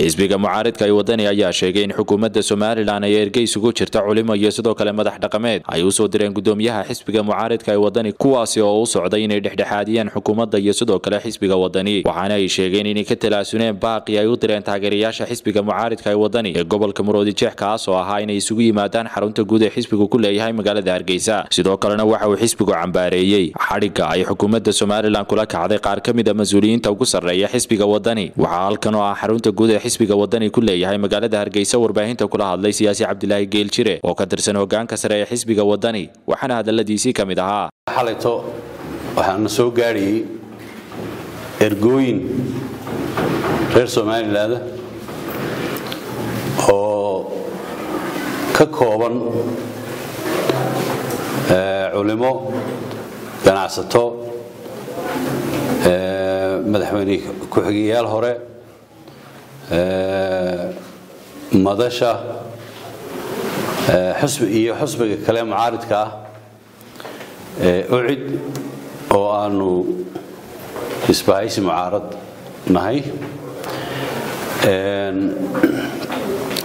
xisbiga mucaaridka ee wadani ayaa sheegay in xukuumadda somalilan ay ergeys ugu jirta culimo iyo sidoo kale madax dhaqameed. Ay u soo direen gudoomiyaha xisbiga mucaaridka ee wadani kuwaasi oo u socday inay dhexdhexaadiyaan xukuumadda iyo sidoo kale xisbiga wadani waxaana ay sheegeen inay ka talaasuneen baaqi ay u direen taageerayaasha xisbiga mucaaridka ee wadani ee gobolka muroodijeex kaas oo ahaa inay isugu yimaadaan xarunta guud ee xisbigu ku leeyahay magaalada hargeysa. Sidoo kalena waxa uu xisbigu cambaareeyey. Xadhigga ay xukuumadda somalilan kula kacday qaar ka mid a mas'uuliyiinta ugu sarreeya xisbiga wadani waxaa halkan oo ah xarunta guud ee xisbiga wadani ku leeyahay magaalada hargeysa warbaahinta kula hadlay siyaasi cabdilaahi geeljire oo ka tirsan hogaanka sare ee xisbiga wadani waxaana hadaladiisii ka mid ahaa. Xalayto waxaana soo gaadhayey ergooyin reer somalilaanda oo ka kooban culimo ganacsato madaxweyne ku-xigeyaal hore madasha iyo xusbiga kale mucaaridka ah ucid oo aanu isbahaysi mucaarad nahay.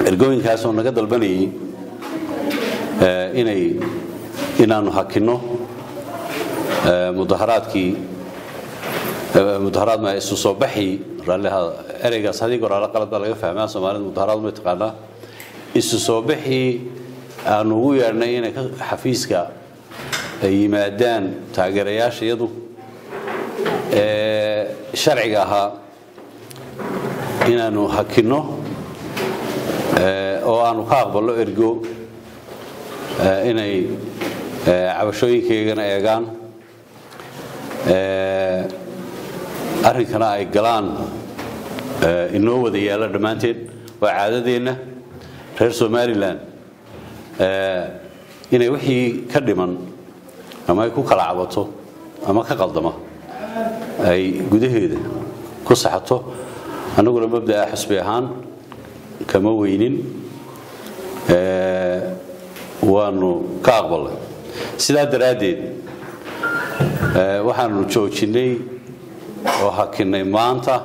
Ergooyinkaasoo naga dalbanayay inaanu hakinno mudaharaadkii mudaharaad ma isu soo baxii raallihaada ereygaas haddii goraalo qalad baa laga fahmaa soomaalida mudaharaad may taqaanaa isu soo baxii aanu ugu yeedhnay inay xafiiska yimaadaan taageerayaashayadu ee sharciga ahaa inaanu hakinno oo aanu ka aqballo ergo inay cabashooyinkaygana eegaan arrinkana ay galaan inoo wada yaalla dhammaanteed. Waa caadadeenna reer somalilan inay wixii ka dhiman ama ay ku kala cabato ama ka qaldama ay gudaheeda ku saxato annaguna mabda'a xusbi ahaan kama weynin. Waanu ka aqbalnay. Sidaa daraaddeed waxaanu joojinnay oo hakinnay maanta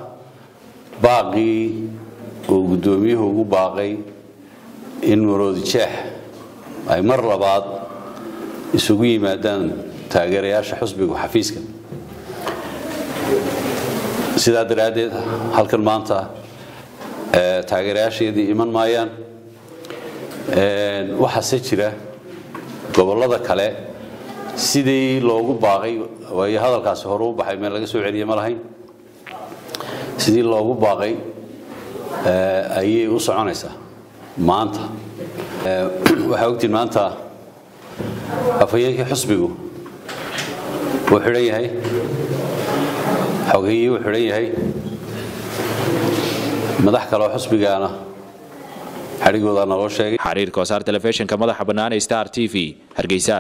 baaqii uu guddoomiyuhu ugu baaqay in maroodijeex ay mar labaad isugu yimaadaan taageerayaasha xusbigu xafiiska. Sidaa daraaddeed halkan maanta taageerayaashayadii iman maayaan. Waxaase jira gobollada kale sidii loogu baaqay waayo hadalkaasi hore u baxay meel laga soo celiye ma lahayn sidii loogu baaqay ayay u soconaysaa maanta. Waxaa ogtiin maanta afhayeenkii xusbigu wuu xidhan yahay xogeyii wuu xidhan yahay madax kaleoo xusbigaana xadhigoodaa naloo sheegay. Xariirka wasaar telefishinka madaxa bannaan ee star t v hargeysa